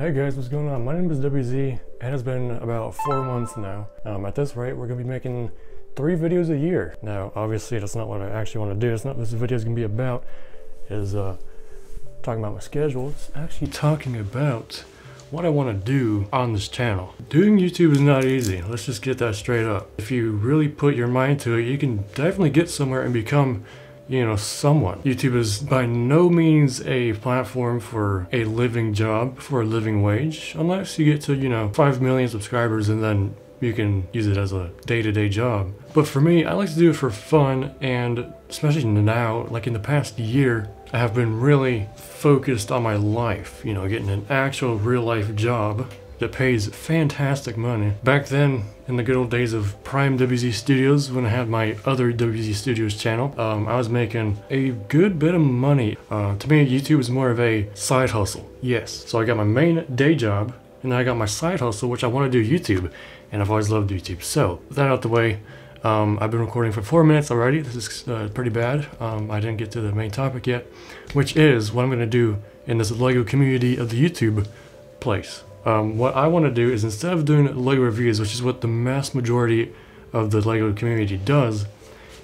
Hey guys, what's going on? My name is WZ. And It has been about four months now. Um, at this rate, we're gonna be making three videos a year. Now, obviously, that's not what I actually want to do. That's not what this video is gonna be about. Is uh, talking about my schedule. It's actually talking about what I want to do on this channel. Doing YouTube is not easy. Let's just get that straight up. If you really put your mind to it, you can definitely get somewhere and become you know, someone. YouTube is by no means a platform for a living job, for a living wage, unless you get to, you know, 5 million subscribers and then you can use it as a day-to-day -day job. But for me, I like to do it for fun and especially now, like in the past year, I have been really focused on my life, you know, getting an actual real-life job that pays fantastic money. Back then, in the good old days of Prime WZ Studios, when I had my other WZ Studios channel, um, I was making a good bit of money. Uh, to me, YouTube is more of a side hustle. Yes. So I got my main day job, and then I got my side hustle, which I want to do YouTube, and I've always loved YouTube. So, with that out the way, um, I've been recording for four minutes already. This is uh, pretty bad. Um, I didn't get to the main topic yet, which is what I'm going to do in this LEGO community of the YouTube place. Um, what I want to do is instead of doing LEGO reviews, which is what the mass majority of the LEGO community does,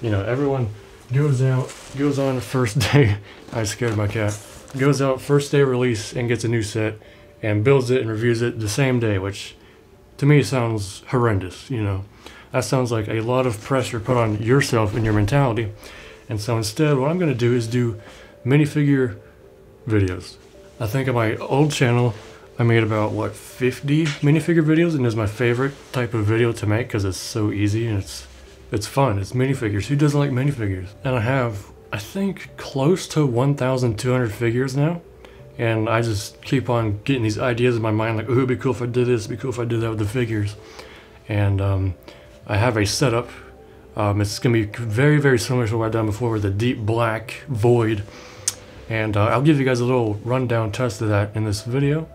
you know, everyone goes out, goes on the first day, I scared my cat, goes out first day release and gets a new set and builds it and reviews it the same day, which to me sounds horrendous, you know. That sounds like a lot of pressure put on yourself and your mentality. And so instead, what I'm going to do is do minifigure videos. I think on my old channel, I made about, what, 50 minifigure videos, and it's my favorite type of video to make because it's so easy and it's it's fun. It's minifigures. Who doesn't like minifigures? And I have, I think, close to 1,200 figures now. And I just keep on getting these ideas in my mind, like, oh, it'd be cool if I did this, it'd be cool if I did that with the figures. And um, I have a setup. Um, it's going to be very, very similar to what I've done before with the deep black void. And uh, I'll give you guys a little rundown test of that in this video.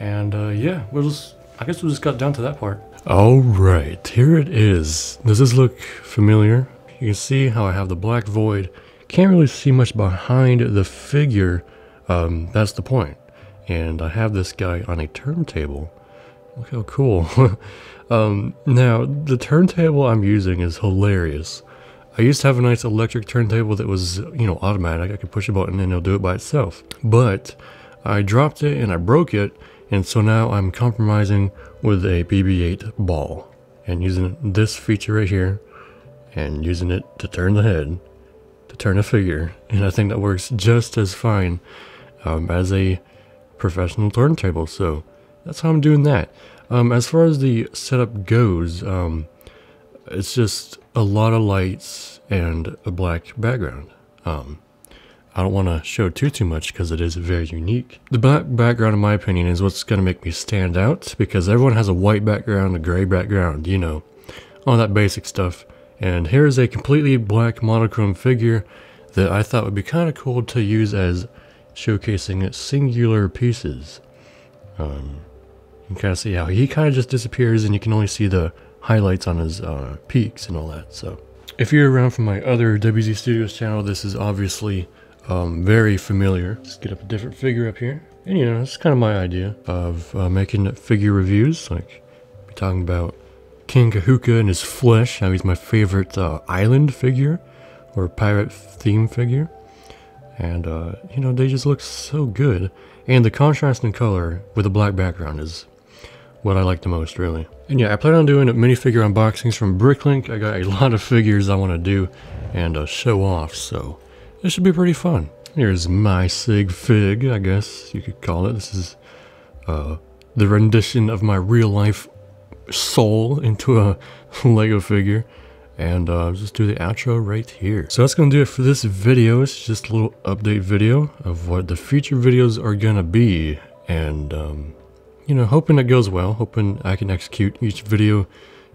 And uh, yeah, we'll just, I guess we'll just got down to that part. All right, here it is. Does this look familiar? You can see how I have the black void. Can't really see much behind the figure. Um, that's the point. And I have this guy on a turntable. Look how cool. um, now, the turntable I'm using is hilarious. I used to have a nice electric turntable that was, you know, automatic. I could push a button and it'll do it by itself. But I dropped it and I broke it and so now I'm compromising with a BB-8 ball and using this feature right here and using it to turn the head, to turn a figure. And I think that works just as fine um, as a professional turntable. So that's how I'm doing that. Um, as far as the setup goes, um, it's just a lot of lights and a black background. Um, I don't want to show too too much because it is very unique. The black background in my opinion is what's going to make me stand out because everyone has a white background, a gray background, you know, all that basic stuff. And here is a completely black monochrome figure that I thought would be kind of cool to use as showcasing singular pieces. Um, you can kind of see how he kind of just disappears and you can only see the highlights on his uh, peaks and all that. So if you're around from my other WZ Studios channel, this is obviously um, very familiar. Let's get up a different figure up here. And you know, it's kind of my idea of uh, making figure reviews. Like, be talking about King Kahuka and his flesh, how he's my favorite uh, island figure or pirate theme figure. And, uh, you know, they just look so good. And the contrast in color with a black background is what I like the most, really. And yeah, I plan on doing minifigure unboxings from Bricklink. I got a lot of figures I want to do and uh, show off, so this should be pretty fun. Here's my Sig Fig, I guess you could call it. This is uh, the rendition of my real life soul into a Lego figure. And uh, just do the outro right here. So that's to do it for this video. It's just a little update video of what the future videos are to be. And, um, you know, hoping it goes well. Hoping I can execute each video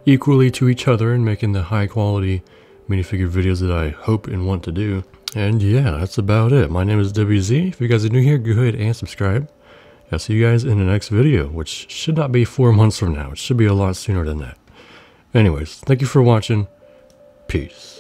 equally to each other and making the high quality minifigure videos that I hope and want to do. And yeah, that's about it. My name is WZ. If you guys are new here, go ahead and subscribe. I'll see you guys in the next video, which should not be four months from now. It should be a lot sooner than that. Anyways, thank you for watching. Peace.